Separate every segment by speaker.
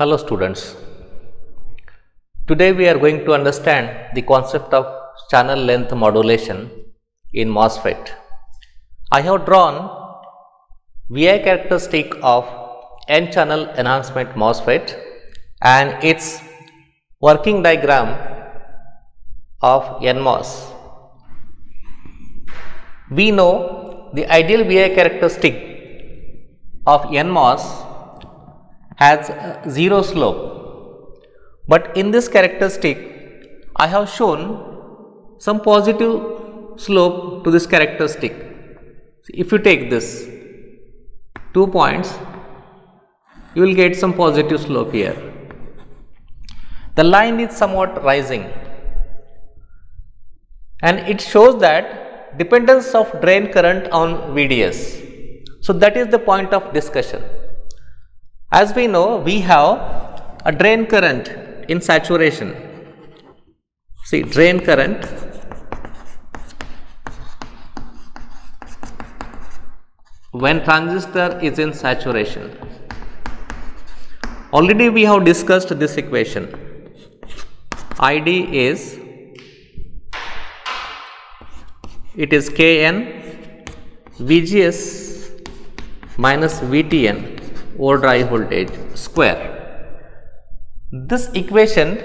Speaker 1: Hello students. Today we are going to understand the concept of channel length modulation in MOSFET. I have drawn VI characteristic of N channel enhancement MOSFET and its working diagram of NMOS. We know the ideal VI characteristic of NMOS has zero slope. But in this characteristic, I have shown some positive slope to this characteristic. If you take this two points, you will get some positive slope here. The line is somewhat rising and it shows that dependence of drain current on VDS. So, that is the point of discussion. As we know, we have a drain current in saturation. See, drain current when transistor is in saturation. Already we have discussed this equation. ID is it is Kn VGS minus VTN overdrive voltage square. This equation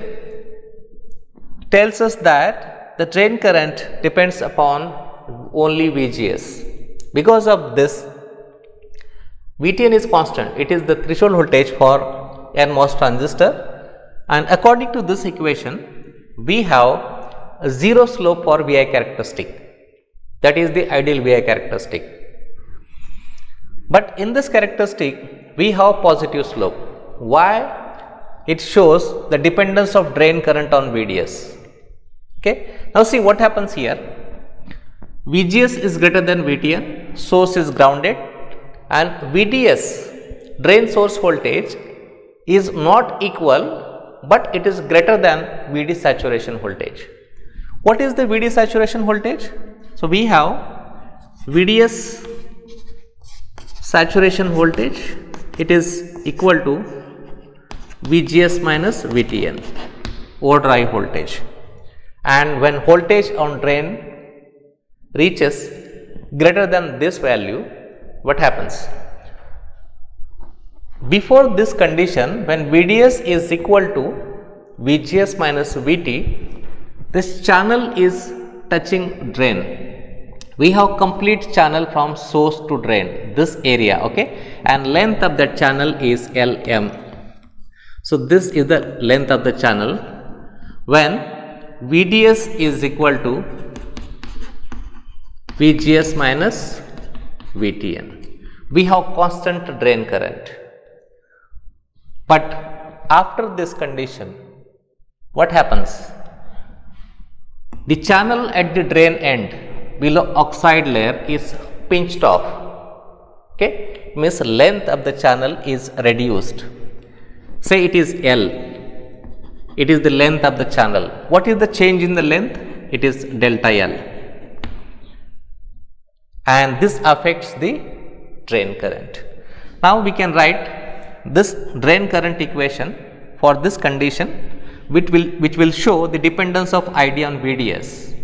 Speaker 1: tells us that the drain current depends upon only VGS. Because of this, VTN is constant, it is the threshold voltage for NMOS transistor and according to this equation, we have a zero slope for VI characteristic that is the ideal VI characteristic. But in this characteristic, we have positive slope. Why? It shows the dependence of drain current on VDS. Okay. Now see what happens here. VGS is greater than VTN, source is grounded and VDS drain source voltage is not equal but it is greater than VD saturation voltage. What is the VD saturation voltage? So, we have VDS saturation voltage it is equal to VGS minus VTN overdrive voltage. And when voltage on drain reaches greater than this value what happens? Before this condition when VDS is equal to VGS minus VT this channel is touching drain we have complete channel from source to drain this area okay and length of that channel is LM so this is the length of the channel when VDS is equal to VGS minus VTN. We have constant drain current. But after this condition, what happens? The channel at the drain end below oxide layer is pinched off. Okay, means length of the channel is reduced. Say it is L. It is the length of the channel. What is the change in the length? It is delta L and this affects the drain current. Now, we can write this drain current equation for this condition which will which will show the dependence of ID on VDS.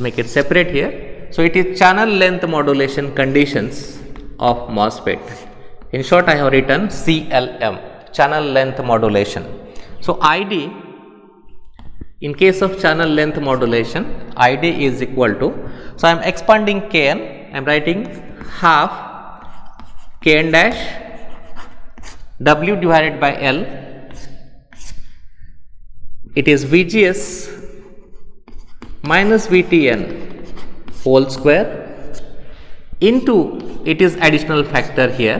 Speaker 1: Make it separate here. So, it is channel length modulation conditions of MOSFET. In short, I have written CLM channel length modulation. So, ID in case of channel length modulation, ID is equal to, so I am expanding Kn, I am writing half Kn dash W divided by L, it is VGS minus VTN whole square into it is additional factor here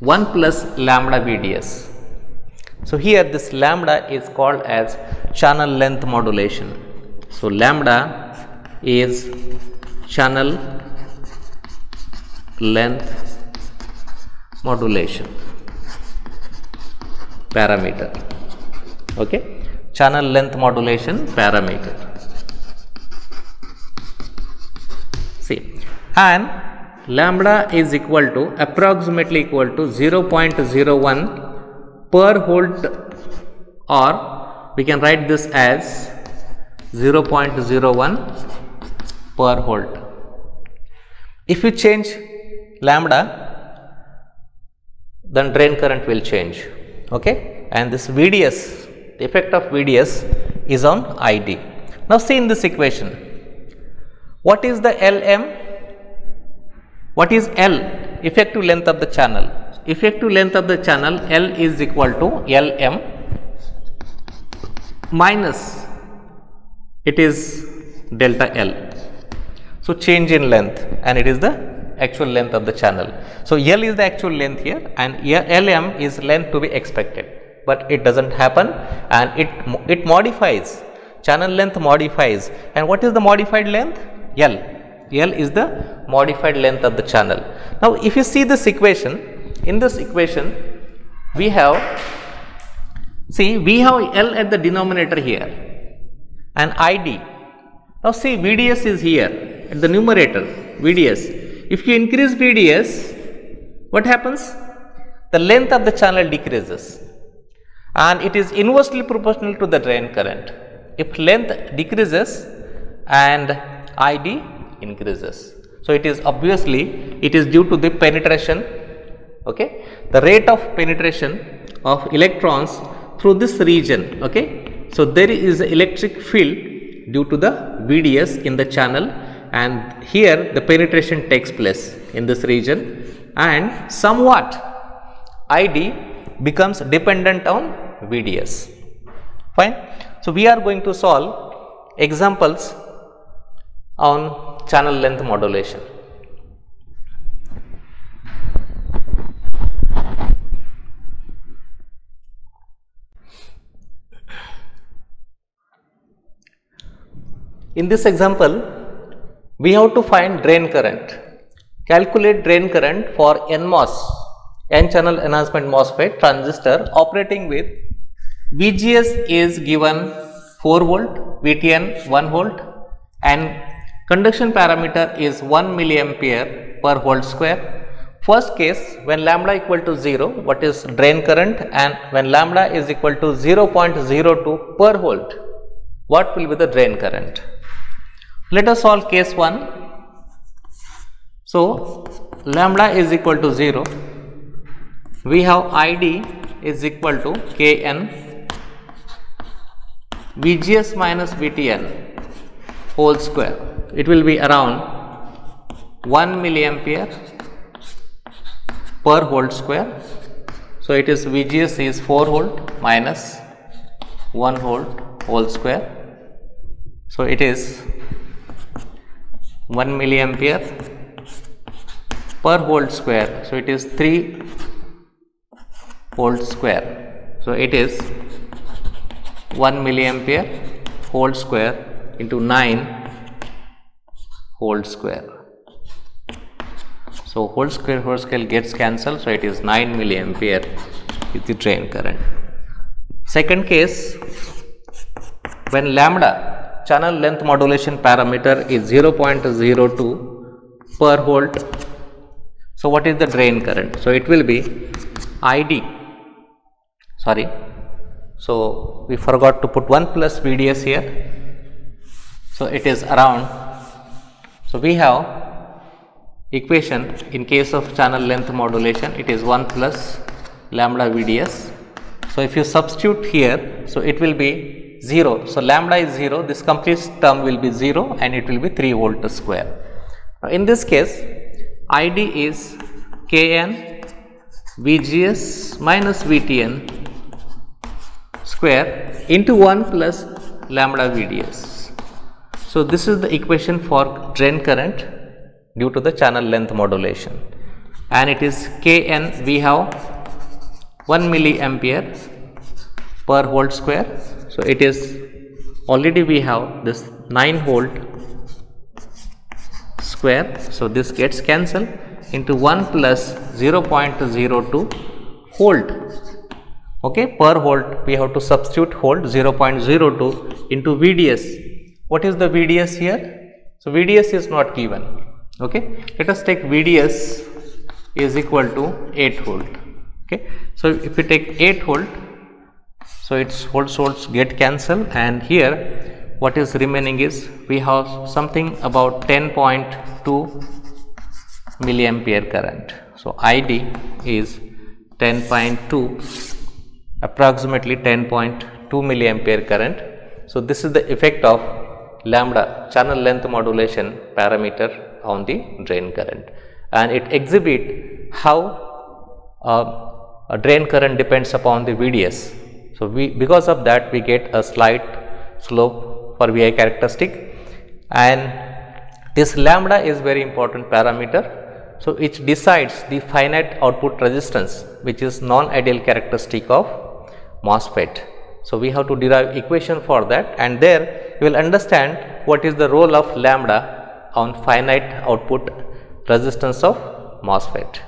Speaker 1: 1 plus lambda VDS. So, here this lambda is called as channel length modulation. So, lambda is channel length modulation parameter. Okay. Channel length modulation parameter. See, and lambda is equal to approximately equal to 0.01 per volt or we can write this as 0.01 per volt. If you change lambda then drain current will change okay and this VDS the effect of VDS is on ID. Now see in this equation what is the LM what is L effective length of the channel effective length of the channel L is equal to LM minus it is delta L. So, change in length and it is the actual length of the channel. So, L is the actual length here and LM is length to be expected, but it does not happen and it, it modifies channel length modifies and what is the modified length? L. L is the modified length of the channel. Now, if you see this equation, in this equation we have see we have L at the denominator here and ID. Now, see VDS is here at the numerator VDS. If you increase VDS, what happens? The length of the channel decreases and it is inversely proportional to the drain current. If length decreases and ID increases. So, it is obviously it is due to the penetration okay the rate of penetration of electrons through this region okay so there is electric field due to the VDS in the channel and here the penetration takes place in this region and somewhat ID becomes dependent on VDS fine. So, we are going to solve examples on channel length modulation. In this example, we have to find drain current. Calculate drain current for NMOS, N channel enhancement MOSFET transistor operating with VGS is given 4 volt, VTN 1 volt and Conduction parameter is 1 milliampere per volt square. First case when lambda equal to 0 what is drain current and when lambda is equal to 0.02 per volt what will be the drain current. Let us solve case 1. So, lambda is equal to 0 we have ID is equal to Kn VGS minus VTN whole square it will be around 1 milliampere per volt square. So, it is VGS is 4 volt minus 1 volt whole square. So, it is 1 milliampere per volt square. So, it is 3 volt square. So, it is 1 milliampere whole square into 9 whole square. So, whole square whole square gets cancelled. So, it is 9 milliampere is the drain current. Second case when lambda channel length modulation parameter is 0.02 per volt. So, what is the drain current? So, it will be ID sorry. So, we forgot to put 1 plus VDS here. So, it is around so, we have equation in case of channel length modulation it is 1 plus lambda VDS. So, if you substitute here, so it will be 0. So, lambda is 0, this complete term will be 0 and it will be 3 volt square. In this case, ID is Kn VGS minus VTN square into 1 plus lambda VDS. So, this is the equation for drain current due to the channel length modulation and it is Kn we have 1 milliampere per volt square. So, it is already we have this 9 volt square. So, this gets cancelled into 1 plus 0.02 volt okay per volt we have to substitute volt 0.02 into VDS what is the VDS here? So, VDS is not given. okay let us take vds is equal to 8 volt okay so if we take 8 volt so its volts volts get cancelled and here what is remaining is we have something about 10.2 milliampere current so id is 10.2 approximately 10.2 milliampere current so this is the effect of lambda channel length modulation parameter on the drain current and it exhibit how uh, a drain current depends upon the VDS. So, we because of that we get a slight slope for VI characteristic and this lambda is very important parameter. So, it decides the finite output resistance which is non-ideal characteristic of MOSFET. So, we have to derive equation for that and there you will understand what is the role of lambda on finite output resistance of MOSFET.